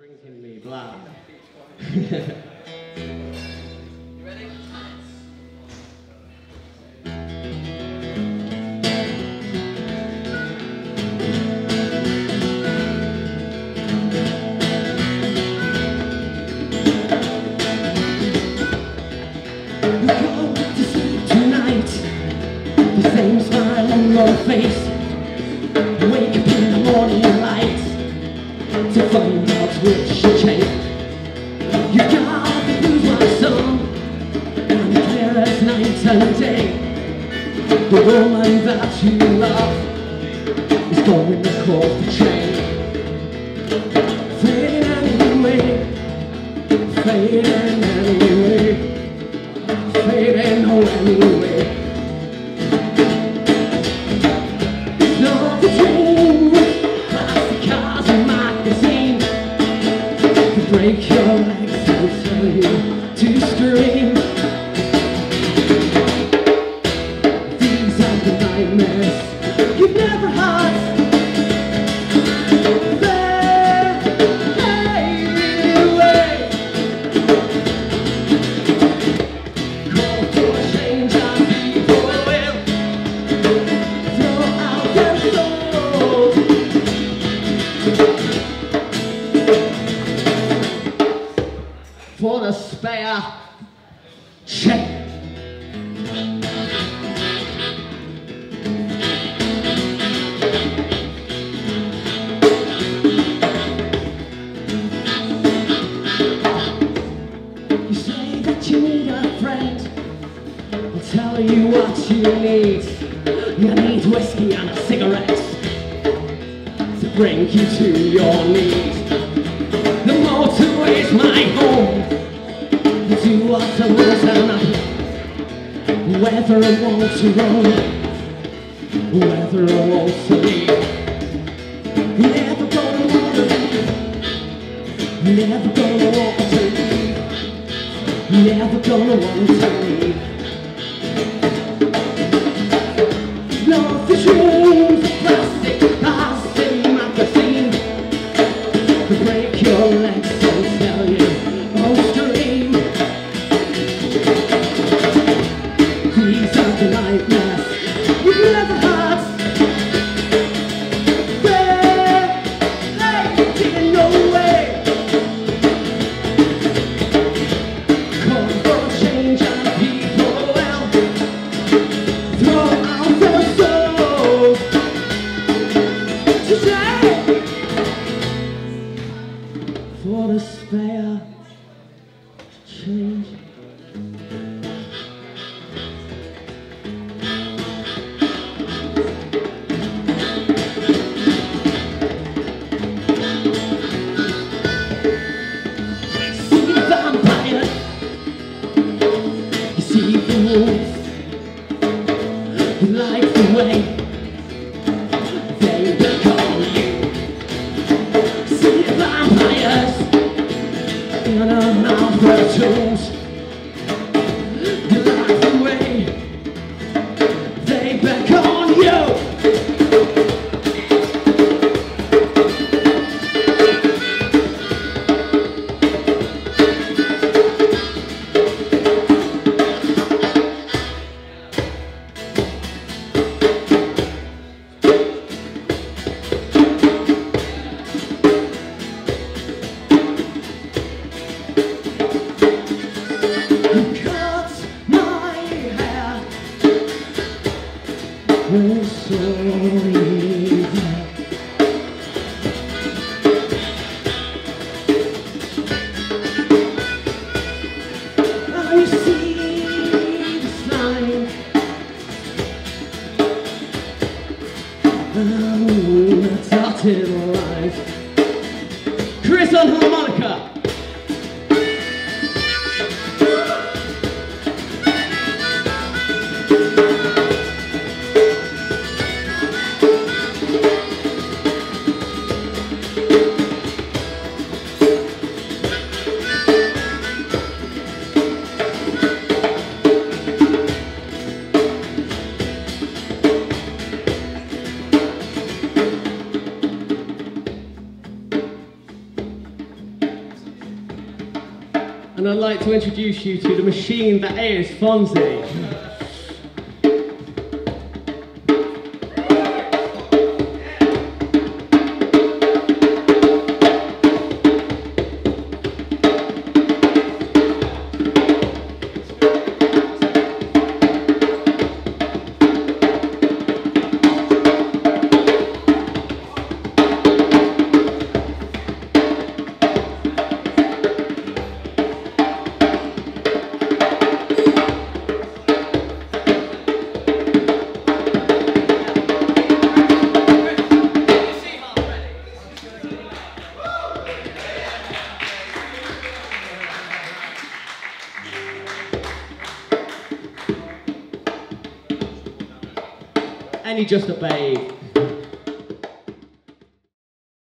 drinking me blood. Go to sleep tonight. The same smile on your face. As day. The woman that you love is going to call for change. Fading anyway, fading anyway fading away. Not the to break spare check. You say that you need a friend. I'll tell you what you need. You need whiskey and a cigarette to bring you to your knees. The motorway's my home. Do what I want and I whether I want to roam, whether I want to leave. Never gonna want to leave. Never gonna want to leave. Never gonna want to leave. Love the dreams Are the never had They're taking no way. For a change people will throw out their today for change. Of Oh, you see the. Oh, the dotted lines. Chris on harmonica. I'd like to introduce you to the machine that is Fonzie. And he just babe.